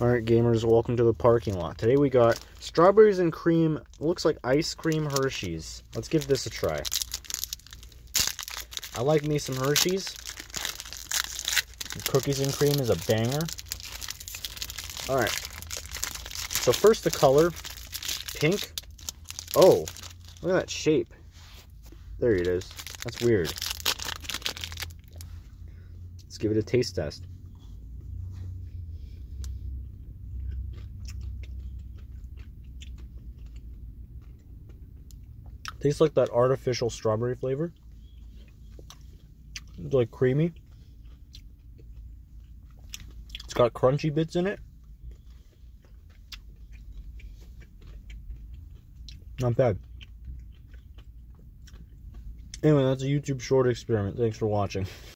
Alright gamers, welcome to the parking lot. Today we got strawberries and cream, looks like ice cream Hershey's. Let's give this a try. I like me some Hershey's. Cookies and cream is a banger. Alright. So first the color, pink. Oh, look at that shape. There it is. That's weird. Let's give it a taste test. Tastes like that artificial strawberry flavor. It's like creamy. It's got crunchy bits in it. Not bad. Anyway, that's a YouTube short experiment. Thanks for watching.